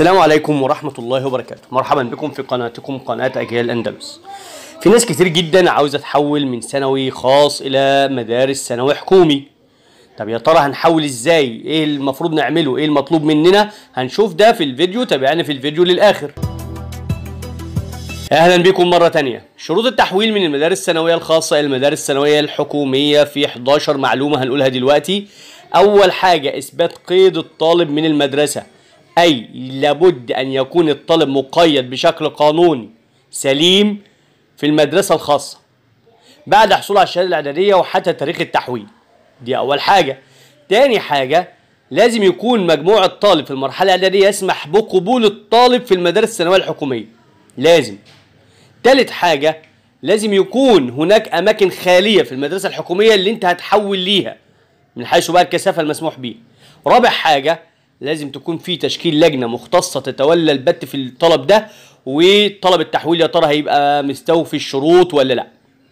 السلام عليكم ورحمة الله وبركاته. مرحبا بكم في قناتكم قناة أجيال الأندلس. في ناس كتير جدا عاوزة تحول من ثانوي خاص إلى مدارس ثانوي حكومي. طب يا ترى هنحول إزاي؟ إيه المفروض نعمله؟ إيه المطلوب مننا؟ هنشوف ده في الفيديو تابعنا في الفيديو للآخر. أهلا بكم مرة تانية. شروط التحويل من المدارس الثانوية الخاصة إلى المدارس الثانوية الحكومية في 11 معلومة هنقولها دلوقتي. أول حاجة إثبات قيد الطالب من المدرسة. أي لابد أن يكون الطالب مقيد بشكل قانوني سليم في المدرسة الخاصة بعد حصوله على الشهادة الإعدادية وحتى تاريخ التحويل. دي أول حاجة. تاني حاجة لازم يكون مجموع الطالب في المرحلة الإعدادية يسمح بقبول الطالب في المدارس الثانوية الحكومية. لازم. تالت حاجة لازم يكون هناك أماكن خالية في المدرسة الحكومية اللي أنت هتحول ليها من حيث بقى الكثافة المسموح بيها رابع حاجة لازم تكون في تشكيل لجنة مختصة تتولى البت في الطلب ده وطلب التحويل يا ترى هيبقى مستوفي الشروط ولا لأ.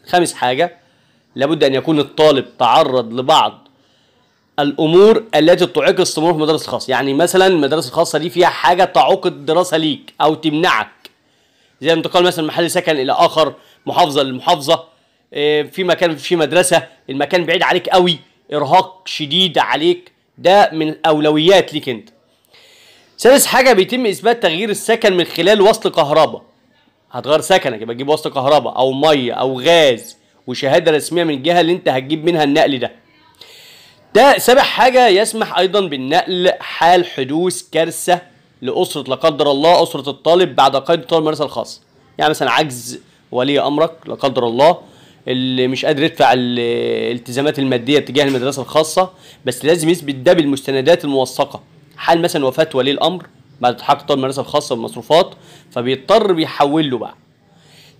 خامس حاجة لابد أن يكون الطالب تعرض لبعض الأمور التي تعيق الاستمرار في المدارس الخاصه يعني مثلا المدارس الخاصة دي فيها حاجة تعوق الدراسة ليك أو تمنعك. زي انتقال مثلا محل سكن إلى آخر محافظة لمحافظه إيه، في مكان في مدرسة المكان بعيد عليك قوي إرهاق شديد عليك. ده من أولويات ليك أنت. سادس حاجة بيتم إثبات تغيير السكن من خلال وصل كهرباء. هتغير سكنك يبقى تجيب وصل كهرباء أو مية أو غاز وشهادة رسمية من الجهة اللي أنت هتجيب منها النقل ده. ده سابع حاجة يسمح أيضا بالنقل حال حدوث كارثة لأسرة لا قدر الله أسرة الطالب بعد قيد طالب المدرسة الخاصة. يعني مثلا عجز ولي أمرك لا قدر الله اللي مش قادر يدفع ال- الالتزامات المادية تجاه المدرسة الخاصة بس لازم يثبت ده بالمستندات الموثقة. حال مثلا وفاة ولي الأمر بعد تحقق طالب المدرسة الخاصة بالمصروفات فبيضطر بيحول له بقى.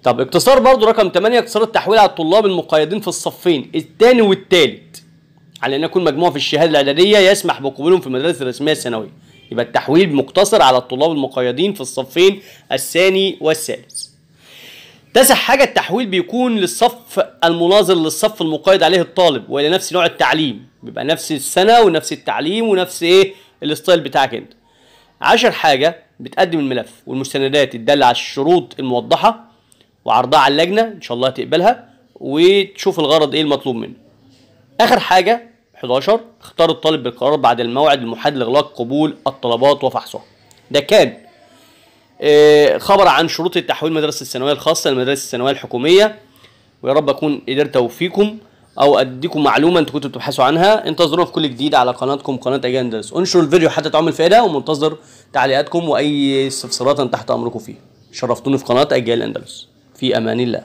طب اقتصار برضو رقم 8 اقتصار التحويل على الطلاب المقيدين في الصفين الثاني والثالث على أن يكون مجموع في الشهادة الإعدادية يسمح بقبولهم في المدارس الرسمية الثانويه يبقى التحويل مقتصر على الطلاب المقيدين في الصفين الثاني والثالث. تاسع حاجة التحويل بيكون للصف المناظر للصف المقيد عليه الطالب وإلى نفس نوع التعليم بيبقى نفس السنة ونفس التعليم ونفس إيه؟ الستايل بتاعك أنت. عشر حاجة بتقدم الملف والمستندات الداله على الشروط الموضحة وعرضها على اللجنة إن شاء الله تقبلها وتشوف الغرض إيه المطلوب منه. آخر حاجة 11 اختار الطالب بالقرار بعد الموعد المحدد لاغلاق قبول الطلبات وفحصها. ده كان خبر عن شروط التحويل مدرسة الثانوية الخاصة للمدارس الثانوية الحكومية. ويا رب أكون قدرت أوفيكم أو أديكم معلومة أنتوا كنتوا بتبحثوا عنها. انتظرونا في كل جديد على قناتكم قناة اجيال درس انشروا الفيديو حتى تعمل فائدة ومنتظر تعليقاتكم وأي استفسارات تحت امركم فيه شرفتوني في قناة اجيال اندلس في أمان الله.